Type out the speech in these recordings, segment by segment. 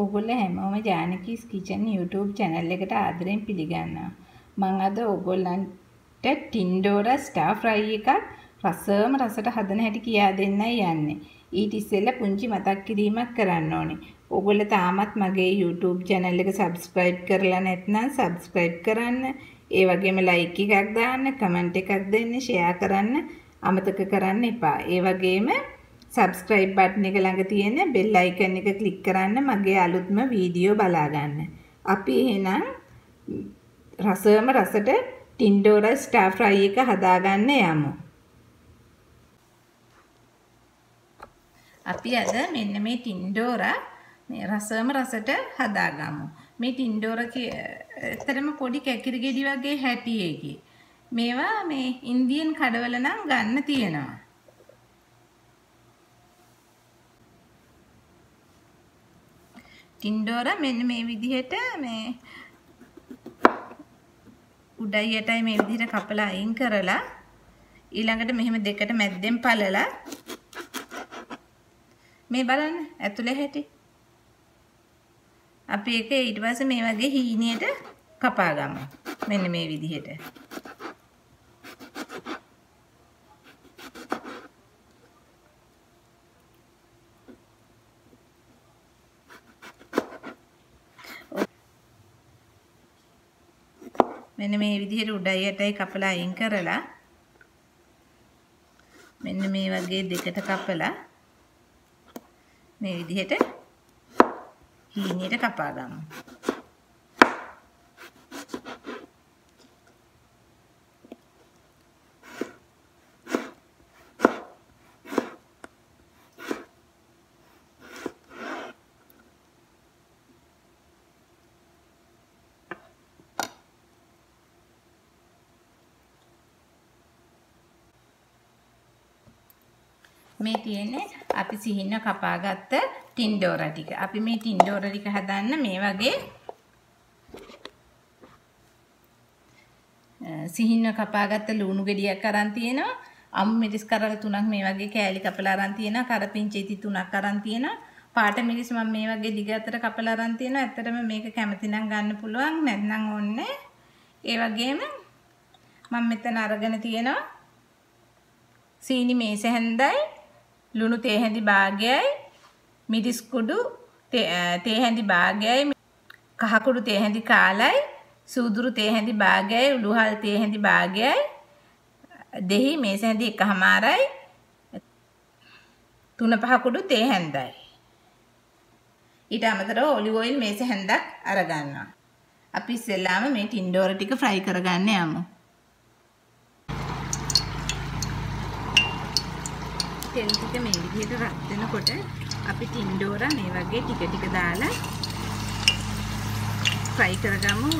ඕගොල්ලෝ හැමෝම ජානකීස් kitchen YouTube channel එකට ආදරෙන් පිළිගන්නවා. මම අද ඕගොල්ලන්ට ටින්ඩෝරා ස්ටාර් ෆ්‍රයි එකක් රසම රසට හදන හැටි කියා දෙන්නයි යන්නේ. ඊට ඉස්සෙල්ලා පුංචි මතක් කිරීමක් කරන්න ඕනේ. ඕගොල්ලෝ තාමත් මගේ YouTube channel එක subscribe කරලා නැත්නම් subscribe කරන්න. ඒ වගේම like එකක් දාන්න, comment එකක් දෙන්න, share කරන්න අමතක කරන්න එපා. ඒ වගේම subscribe button එක ළඟ තියෙන bell icon එක click කරන්න මගේ අලුත්ම වීඩියෝ බලා ගන්න. අපි එහෙනම් රසම රසට ටින්ඩෝරා ස්ටාර් ෆ්‍රයි එක හදාගන්න යමු. අපි අද මෙන්න මේ ටින්ඩෝරා මේ රසම රසට හදාගමු. මේ ටින්ඩෝරා ඇත්තටම පොඩි කැකිරි ගෙඩි වගේ හැටි එකේ. මේවා මේ ඉන්දියන් කඩවල නම් ගන්න තියෙනවා. ටින්ඩෝර මෙන්න මේ විදිහට මේ උඩයි යටයි මේ විදිහට කපලා අයින් කරලා ඊළඟට මෙහෙම දෙකට මැද්දෙන් පළලා මේ බලන්න ඇතුලේ හැටි. අපි ඒක ඊට පස්සේ මේ වගේ හීනියට කපා ගමු. මෙන්න මේ විදිහට. මෙන්න මේ විදිහට උඩයි යටයි කපලා අයින් කරලා මෙන්න මේ වගේ දෙකට කපලා මේ විදිහට හීනියට කපා ගමු. මේ තියෙන්නේ අපි සිහින්න කපාගත්ත ටින්ඩෝරා ටික. අපි මේ ටින්ඩෝරා ටික හදන්න මේ වගේ සිහින්න කපාගත්ත ලුණු ගෙඩියක් අරන් තියෙනවා. අමු මිරිස් කරල තුනක් මේ වගේ කෑලි කපලා අරන් තියෙනවා. කරපිංච ඉති තුනක් අරන් තියෙනවා. පාට මිරිස් මම මේ වගේ දිග අතර කපලා අරන් තියෙනවා. ඇත්තටම මේක කැමති නම් ගන්න පුළුවන්. නැත්නම් ඕනේ. ඒ වගේම මම මෙතන අරගෙන තියෙනවා සීනි මේස හැන්දයි ලුණු තේ හැඳි භාගයයි මිරිස් කුඩු තේ හැඳි භාගයයි කහ කුඩු තේ හැඳි කාලයි සූදුරු තේ හැඳි භාගයයි උළුහල් තේ හැඳි භාගයයි දෙහි මේස හැඳි එකහමාරයි තුන පහ කුඩු තේ හැඳයි ඊට අමතරව ඔලිව් ඔයිල් මේස හැන්දක් අරගන්නවා. අපි ඉස්සෙල්ලාම මේ ටින්ඩෝර ටික ෆ්‍රයි කරගන්න යමු. තෙල් ටික මේ විදිහට රත් වෙනකොට අපි ටින්ඩෝරා මේ වගේ ටික ටික දාලා ෆ්‍රයි කරගමු.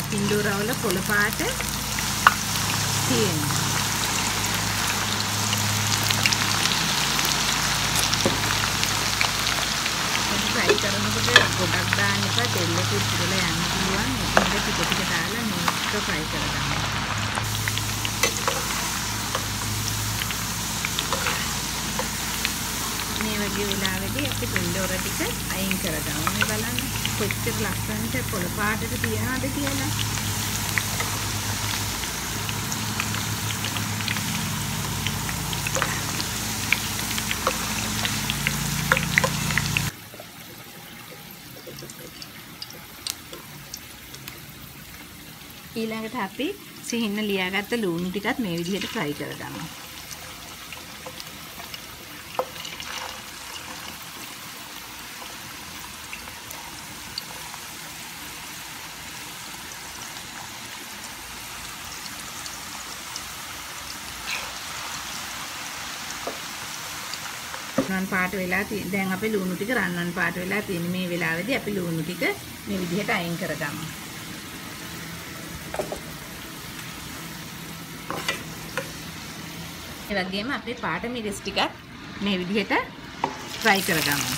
ටින්ඩෝරා වල පොළ පාට තියෙනවා. ෆ්‍රයි කරනකොට ගොඩක් දාන්න එපා. තෙල් එක ඉතිරලා යන්න පුළුවන්. ඒක ටික ටික දාලා මේක ෆ්‍රයි කරගන්න මේ වගේ වෙලාවෙදී අපි ටින්ඩෝර ටික අයින් කරගමු. මේ බලන්න කොච්චර ලස්සනට පොළ පාටට තියනවද කියලා. ඊළඟට අපි සිහින්න ලියාගත්ත ලුණු ටිකත් මේ විදිහට ෆ්‍රයි කරගමු. රන්වන් පාට වෙලා තියෙන දැන් අපි ලුණු ටික රන්වන් පාට වෙලා තියෙන මේ වෙලාවේදී අපි ලුණු ටික මේ විදිහට අයින් කරගමු. ඒ වගේම අපි පාට මිරිස් ටිකත් මේ විදිහට ෆ්‍රයි කරගමු.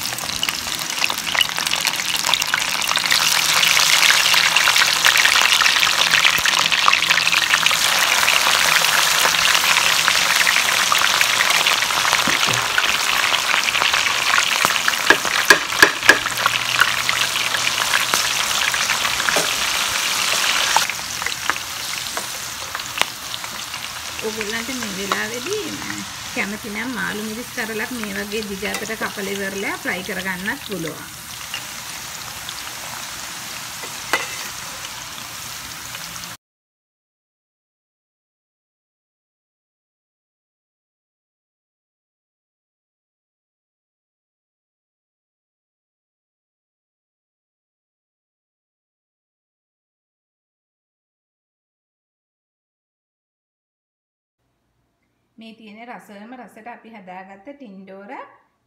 ඔයගොල්ලන්ට මේ වෙලාවේදී කැමති නම් මාළු මිරිස් කරලක් මේ වගේ දිග අතට කපලා ඉවරලා ෆ්‍රයි කරගන්නත් පුළුවන්. මේ තියෙන රසවම රසට අපි හදාගත්ත ටින්ඩෝරා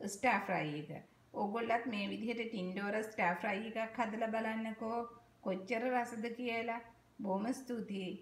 ස්ටාර් ෆ්‍රයි එක. ඕගොල්ලත් මේ විදිහට ටින්ඩෝරා ස්ටාර් ෆ්‍රයි එකක් හදලා බලන්නකෝ. කොච්චර රසද කියලා. බොහොම ස්තුතියි.